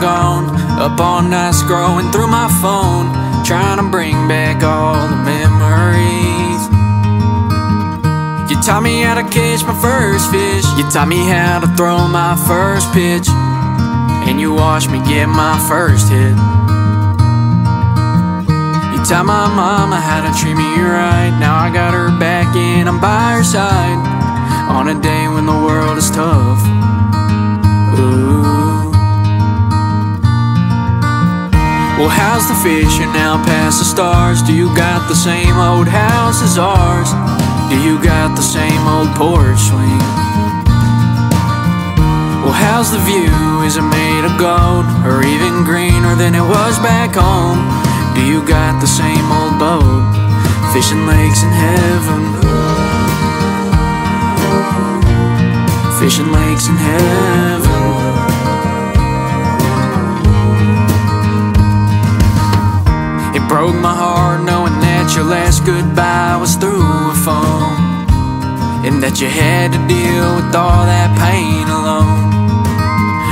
gone. Up all night scrolling through my phone Trying to bring back all the memories. You taught me how to catch my first fish. You taught me how to throw my first pitch. And you watched me get my first hit. You taught my mama how to treat me right. Now I got her back and I'm by her side. On a day when the world is tough Well, how's the fishing now past the stars? Do you got the same old house as ours? Do you got the same old porch swing? Well, how's the view? Is it made of gold? Or even greener than it was back home? Do you got the same old boat? Fishing lakes in heaven Fishing lakes in heaven broke my heart knowing that your last goodbye was through a phone And that you had to deal with all that pain alone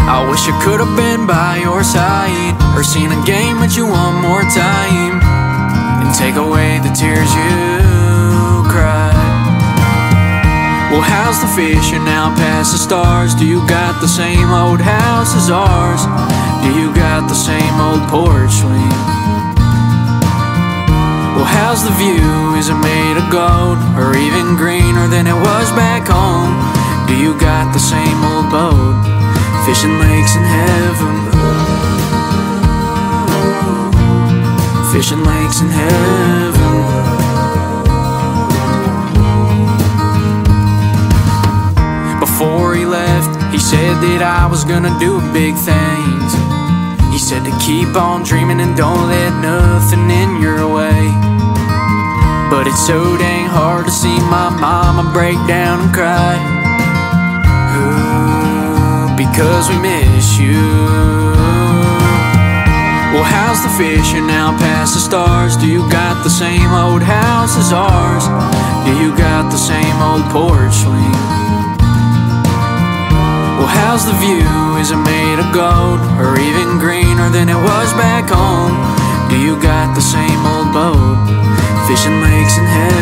I wish I could have been by your side Or seen a game with you one more time And take away the tears you cried Well how's the fishing out past the stars? Do you got the same old house as ours? Do you got the same old porch swing? How's the view? Is it made of gold? Or even greener than it was back home? Do you got the same old boat? Fishing lakes in heaven Fishing lakes in heaven Before he left, he said that I was gonna do big things He said to keep on dreaming and don't let nothing in your way But it's so dang hard to see my mama break down and cry Ooh, because we miss you Well, how's the fishing now past the stars? Do you got the same old house as ours? Do you got the same old porch swing? Well, how's the view? Is it made of gold? Or even greener than it was back home? Do you got the same old boat? Fishing lakes and heaven